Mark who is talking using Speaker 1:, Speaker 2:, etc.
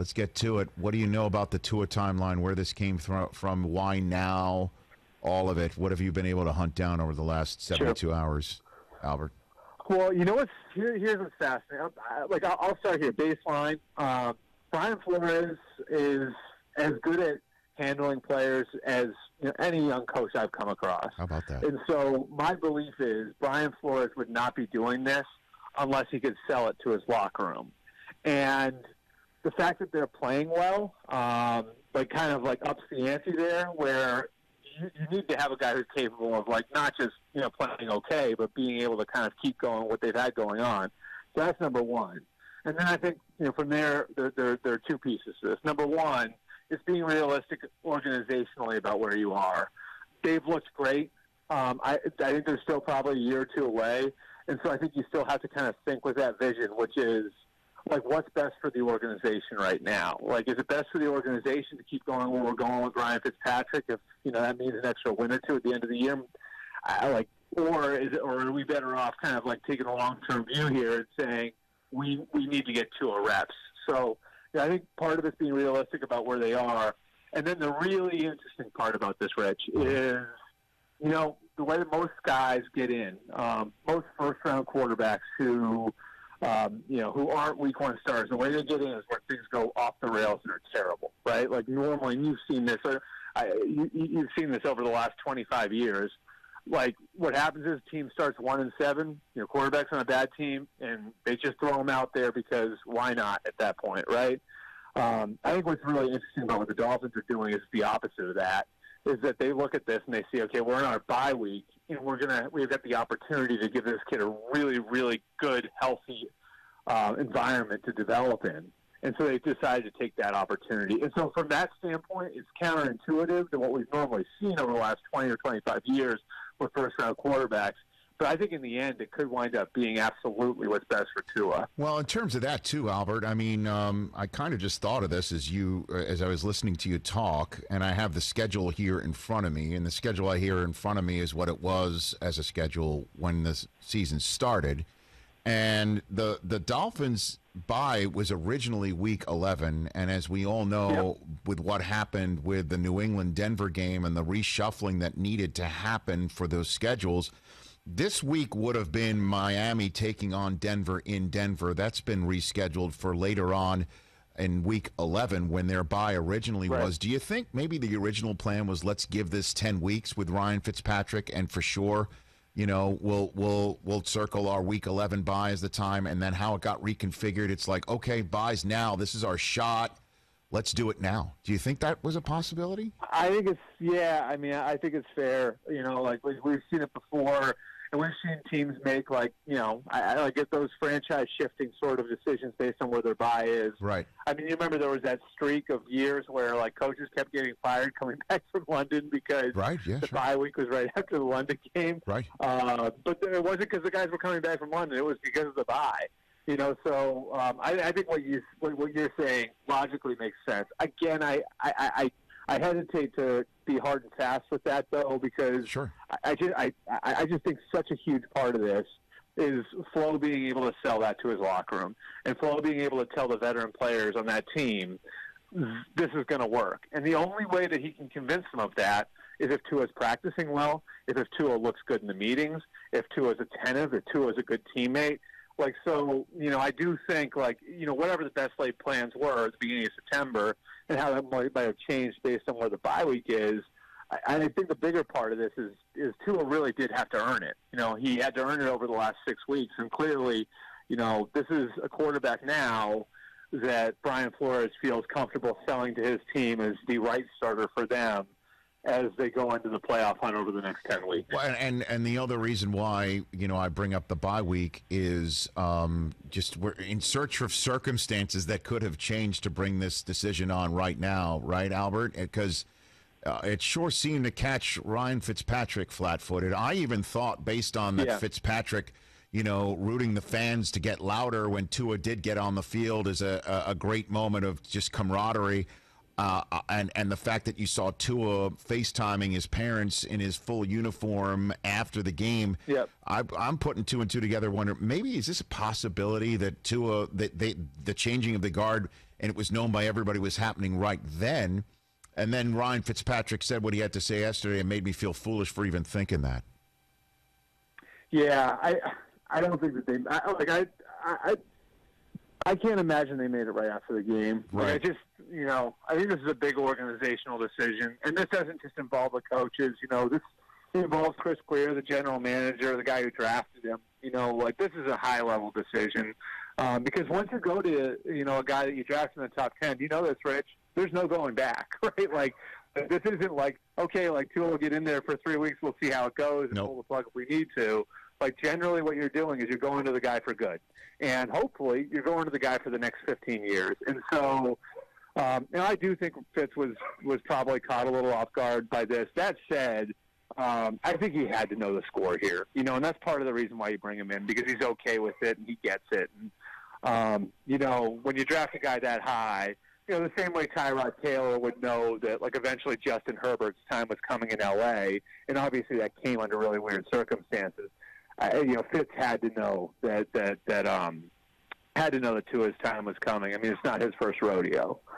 Speaker 1: Let's get to it. What do you know about the Tua timeline? Where this came from? From why now? All of it. What have you been able to hunt down over the last seventy-two sure. hours, Albert?
Speaker 2: Well, you know what's here, here's what's fascinating. I, like I'll, I'll, start here. Baseline. Uh, Brian Flores is as good at handling players as you know, any young coach I've come across.
Speaker 1: How about that?
Speaker 2: And so my belief is Brian Flores would not be doing this unless he could sell it to his locker room. And the fact that they're playing well, um, like kind of like ups the ante there, where you, you need to have a guy who's capable of like not just you know playing okay, but being able to kind of keep going what they've had going on. So that's number one. And then I think you know from there there there, there are two pieces to this. Number one it's being realistic organizationally about where you are. They've looked great. Um, I, I think they're still probably a year or two away, and so I think you still have to kind of think with that vision, which is like what's best for the organization right now. Like, is it best for the organization to keep going where we're going with Ryan Fitzpatrick? If you know that means an extra win or two at the end of the year, I, like, or is it, or are we better off kind of like taking a long term view here and saying we we need to get a reps? So yeah, I think part of it's being realistic about where they are. And then the really interesting part about this, Rich, is, you know, the way that most guys get in, um, most first round quarterbacks who, um, you know, who aren't week one stars, the way they get in is when things go off the rails and are terrible, right? Like normally, and you've seen this, uh, I, you, you've seen this over the last 25 years like what happens is team starts one and seven, you know, quarterbacks on a bad team, and they just throw them out there because why not at that point, right? Um, I think what's really interesting about what the Dolphins are doing is the opposite of that. Is that they look at this and they see, okay, we're in our bye week, and we're gonna we've got the opportunity to give this kid a really, really good, healthy uh, environment to develop in. And so they decided to take that opportunity. And so from that standpoint, it's counterintuitive to what we've normally seen over the last 20 or 25 years with first round quarterbacks. But I think in the end, it could wind up being absolutely what's best for Tua.
Speaker 1: Well, in terms of that too, Albert. I mean, um, I kind of just thought of this as you, uh, as I was listening to you talk, and I have the schedule here in front of me, and the schedule I hear in front of me is what it was as a schedule when the season started, and the the Dolphins bye was originally week 11 and as we all know yep. with what happened with the New England Denver game and the reshuffling that needed to happen for those schedules this week would have been Miami taking on Denver in Denver that's been rescheduled for later on in week 11 when their bye originally right. was do you think maybe the original plan was let's give this 10 weeks with Ryan Fitzpatrick and for sure you know, we'll we'll we'll circle our week 11 bye as the time, and then how it got reconfigured. It's like, okay, buys now. This is our shot. Let's do it now. Do you think that was a possibility?
Speaker 2: I think it's yeah. I mean, I think it's fair. You know, like we've seen it before and we've seen teams make like you know I, I get those franchise shifting sort of decisions based on where their bye is.
Speaker 1: Right.
Speaker 2: I mean, you remember there was that streak of years where like coaches kept getting fired coming back from London because
Speaker 1: right, yeah,
Speaker 2: the
Speaker 1: sure.
Speaker 2: bye week was right after the London game.
Speaker 1: Right.
Speaker 2: Uh, but it wasn't because the guys were coming back from London; it was because of the bye. You know, so um, I, I think what you what you're saying logically makes sense. Again, I I, I I hesitate to be hard and fast with that though because
Speaker 1: sure.
Speaker 2: I, I just I, I just think such a huge part of this is Flo being able to sell that to his locker room and Flo being able to tell the veteran players on that team this is going to work. And the only way that he can convince them of that is if Tua's practicing well, if, if Tua looks good in the meetings, if Tua's attentive, if Tua's a good teammate. Like so, you know, I do think like you know whatever the best laid plans were at the beginning of September, and how that might, might have changed based on where the bye week is. I, I think the bigger part of this is is Tua really did have to earn it. You know, he had to earn it over the last six weeks, and clearly, you know, this is a quarterback now that Brian Flores feels comfortable selling to his team as the right starter for them as they go into the playoff hunt over the next 10 weeks.
Speaker 1: Well, and and the other reason why, you know, I bring up the bye week is um, just we're in search of circumstances that could have changed to bring this decision on right now, right, Albert? Because uh, it sure seemed to catch Ryan Fitzpatrick flat-footed. I even thought based on that yeah. Fitzpatrick you know, rooting the fans to get louder when Tua did get on the field is a, a, great moment of just camaraderie. Uh, uh, and and the fact that you saw Tua FaceTiming his parents in his full uniform after the game,
Speaker 2: yep.
Speaker 1: I, am putting two and two together. Wonder maybe is this a possibility that Tua that they the changing of the guard and it was known by everybody was happening right then. And then Ryan Fitzpatrick said what he had to say yesterday and made me feel foolish for even thinking that.
Speaker 2: Yeah, I I don't think that they I, like I I I can't imagine they made it right after the game.
Speaker 1: Right.
Speaker 2: I just you know I think this is a big organizational decision, and this doesn't just involve the coaches. You know, this involves Chris Grier, the general manager, the guy who drafted him. You know, like this is a high level decision um, because once you go to you know a guy that you draft in the top ten, you know this, Rich. There's no going back, right? Like this isn't like okay, like Tua will get in there for three weeks, we'll see how it goes, and
Speaker 1: Nope.
Speaker 2: pull the plug if we need to. Like generally, what you're doing is you're going to the guy for good, and hopefully you're going to the guy for the next 15 years. And so, um, and I do think Fitz was was probably caught a little off guard by this. That said, um, I think he had to know the score here, you know, and that's part of the reason why you bring him in because he's okay with it and he gets it. And um, you know, when you draft a guy that high, you know, the same way Tyrod Taylor would know that, like, eventually Justin Herbert's time was coming in L.A., and obviously that came under really weird circumstances. Uh, you know, Fitz had to know that that that um had to know that Tua's time was coming. I mean, it's not his first rodeo.